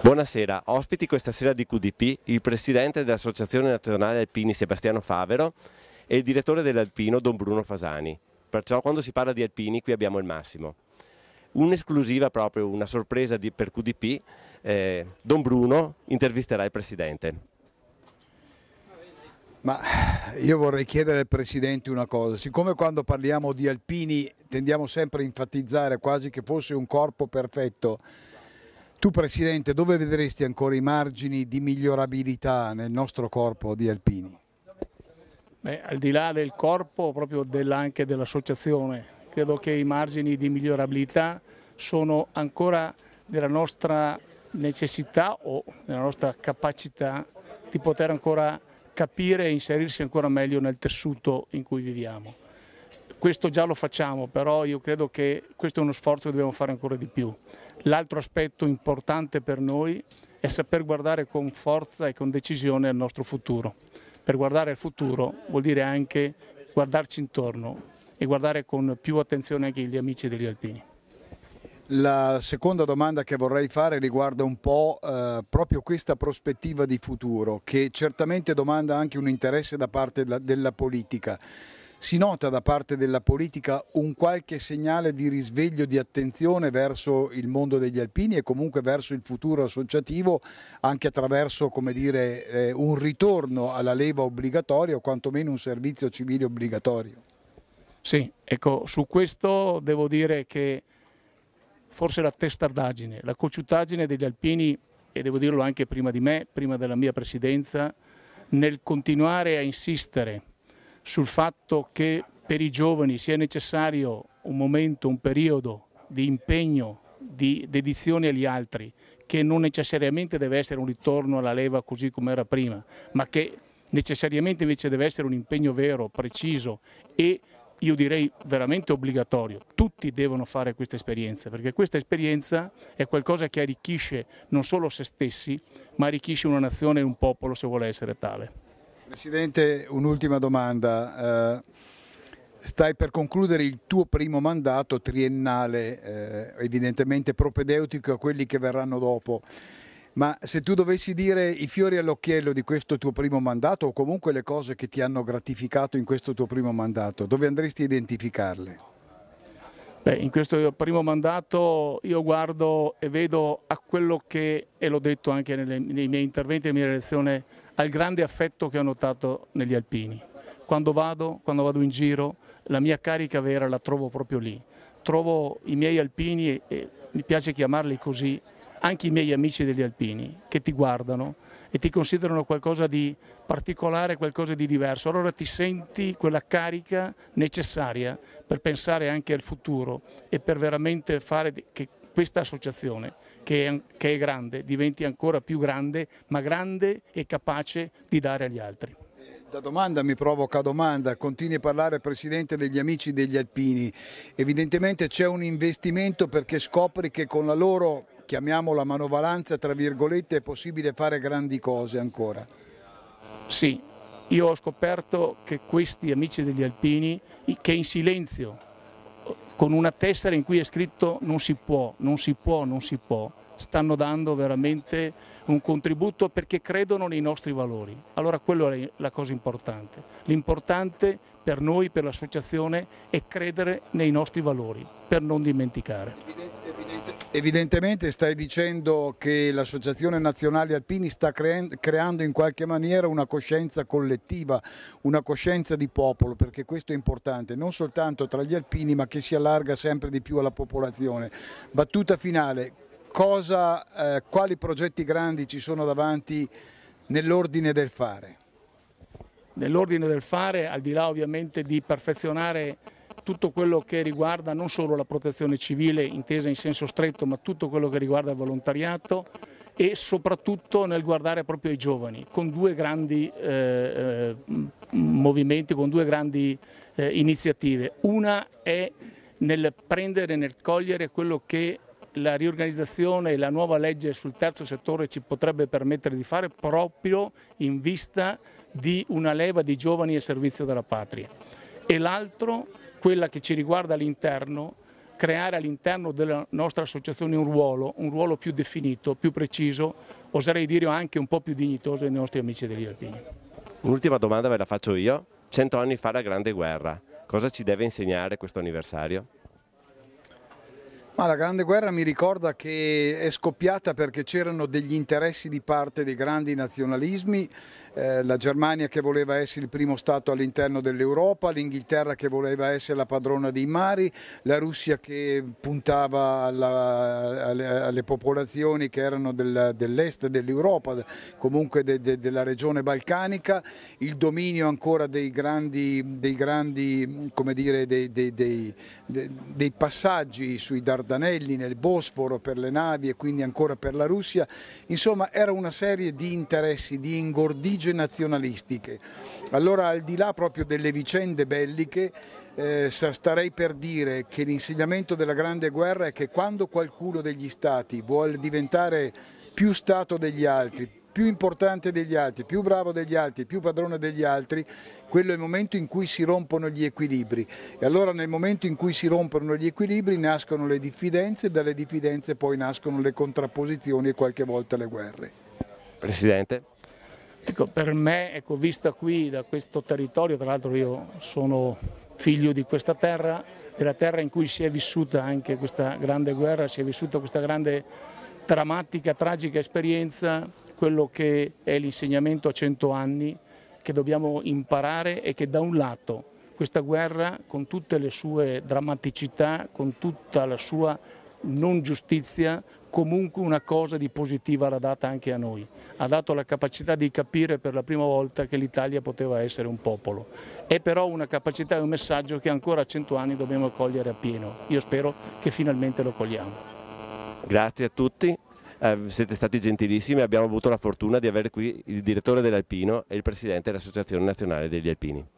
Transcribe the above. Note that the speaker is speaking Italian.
Buonasera, ospiti questa sera di QDP il presidente dell'Associazione Nazionale Alpini Sebastiano Favero e il direttore dell'Alpino Don Bruno Fasani. Perciò quando si parla di alpini qui abbiamo il massimo. Un'esclusiva proprio, una sorpresa di, per QDP, eh, Don Bruno intervisterà il presidente. Ma io vorrei chiedere al Presidente una cosa, siccome quando parliamo di alpini tendiamo sempre a enfatizzare quasi che fosse un corpo perfetto, tu Presidente dove vedresti ancora i margini di migliorabilità nel nostro corpo di alpini? Beh, al di là del corpo, proprio anche dell'associazione, credo che i margini di migliorabilità sono ancora della nostra necessità o della nostra capacità di poter ancora capire e inserirsi ancora meglio nel tessuto in cui viviamo. Questo già lo facciamo, però io credo che questo è uno sforzo che dobbiamo fare ancora di più. L'altro aspetto importante per noi è saper guardare con forza e con decisione al nostro futuro. Per guardare al futuro vuol dire anche guardarci intorno e guardare con più attenzione anche gli amici degli alpini. La seconda domanda che vorrei fare riguarda un po' eh, proprio questa prospettiva di futuro che certamente domanda anche un interesse da parte della, della politica. Si nota da parte della politica un qualche segnale di risveglio di attenzione verso il mondo degli alpini e comunque verso il futuro associativo anche attraverso dire, eh, un ritorno alla leva obbligatoria o quantomeno un servizio civile obbligatorio? Sì, ecco, su questo devo dire che forse la testardaggine, la cocciutaggine degli alpini, e devo dirlo anche prima di me, prima della mia presidenza, nel continuare a insistere sul fatto che per i giovani sia necessario un momento, un periodo di impegno, di dedizione agli altri, che non necessariamente deve essere un ritorno alla leva così come era prima, ma che necessariamente invece deve essere un impegno vero, preciso e io direi veramente obbligatorio. Tutti devono fare questa esperienza, perché questa esperienza è qualcosa che arricchisce non solo se stessi, ma arricchisce una nazione e un popolo se vuole essere tale. Presidente, un'ultima domanda. Eh, stai per concludere il tuo primo mandato triennale, eh, evidentemente propedeutico a quelli che verranno dopo. Ma se tu dovessi dire i fiori all'occhiello di questo tuo primo mandato o comunque le cose che ti hanno gratificato in questo tuo primo mandato, dove andresti a identificarle? Beh, in questo primo mandato io guardo e vedo a quello che, e l'ho detto anche nelle, nei miei interventi, nella mia relazione, al grande affetto che ho notato negli alpini. Quando vado, quando vado in giro, la mia carica vera la trovo proprio lì. Trovo i miei alpini, e, e mi piace chiamarli così, anche i miei amici degli alpini che ti guardano e ti considerano qualcosa di particolare, qualcosa di diverso. Allora ti senti quella carica necessaria per pensare anche al futuro e per veramente fare che questa associazione, che è, che è grande, diventi ancora più grande, ma grande e capace di dare agli altri. Da domanda mi provoca domanda, continui a parlare Presidente degli amici degli alpini, evidentemente c'è un investimento perché scopri che con la loro chiamiamola manovalanza, tra virgolette, è possibile fare grandi cose ancora? Sì, io ho scoperto che questi amici degli alpini, che in silenzio, con una tessera in cui è scritto non si può, non si può, non si può, stanno dando veramente un contributo perché credono nei nostri valori. Allora quello è la cosa importante. L'importante per noi, per l'associazione, è credere nei nostri valori, per non dimenticare. Evidentemente stai dicendo che l'Associazione Nazionale Alpini sta creando in qualche maniera una coscienza collettiva, una coscienza di popolo, perché questo è importante, non soltanto tra gli alpini ma che si allarga sempre di più alla popolazione. Battuta finale, cosa, eh, quali progetti grandi ci sono davanti nell'ordine del fare? Nell'ordine del fare, al di là ovviamente di perfezionare tutto quello che riguarda non solo la protezione civile intesa in senso stretto, ma tutto quello che riguarda il volontariato e soprattutto nel guardare proprio ai giovani, con due grandi eh, eh movimenti, con due grandi eh, iniziative. Una è nel prendere, nel cogliere quello che la riorganizzazione e la nuova legge sul terzo settore ci potrebbe permettere di fare proprio in vista di una leva di giovani a servizio della patria. E l'altro quella che ci riguarda all'interno, creare all'interno della nostra associazione un ruolo, un ruolo più definito, più preciso, oserei dire anche un po' più dignitoso dei nostri amici degli alpini. Un'ultima domanda ve la faccio io. Cento anni fa la Grande Guerra, cosa ci deve insegnare questo anniversario? Ma la Grande Guerra mi ricorda che è scoppiata perché c'erano degli interessi di parte dei grandi nazionalismi, eh, la Germania che voleva essere il primo Stato all'interno dell'Europa, l'Inghilterra che voleva essere la padrona dei mari, la Russia che puntava alla, alle, alle, popolazioni che erano del, dell'est dell'Europa, comunque de, de, della regione balcanica, il dominio ancora dei grandi, dei, grandi dire, dei, dei passaggi sui Dardanelli Dardanelli, nel Bosforo per le navi e quindi ancora per la Russia, insomma era una serie di interessi, di ingordigie nazionalistiche. Allora al di là proprio delle vicende belliche eh, starei per dire che l'insegnamento della grande guerra è che quando qualcuno degli stati vuole diventare più Stato degli altri, più importante degli altri, più bravo degli altri, più padrone degli altri, quello è il momento in cui si rompono gli equilibri. E allora nel momento in cui si rompono gli equilibri nascono le diffidenze e dalle diffidenze poi nascono le contrapposizioni e qualche volta le guerre. Presidente. Ecco, per me, ecco, vista qui da questo territorio, tra l'altro io sono figlio di questa terra, della terra in cui si è vissuta anche questa grande guerra, si è vissuta questa grande drammatica, tragica esperienza, quello che è l'insegnamento a cento anni che dobbiamo imparare e che da un lato questa guerra con tutte le sue drammaticità, con tutta la sua non giustizia, comunque una cosa di positiva l'ha data anche a noi. Ha dato la capacità di capire per la prima volta che l'Italia poteva essere un popolo. È però una capacità e un messaggio che ancora a cento anni dobbiamo cogliere appieno. Io spero che finalmente lo cogliamo. Grazie a tutti eh, siete stati gentilissimi, abbiamo avuto la fortuna di avere qui il direttore dell'Alpino e il presidente dell'Associazione Nazionale degli Alpini.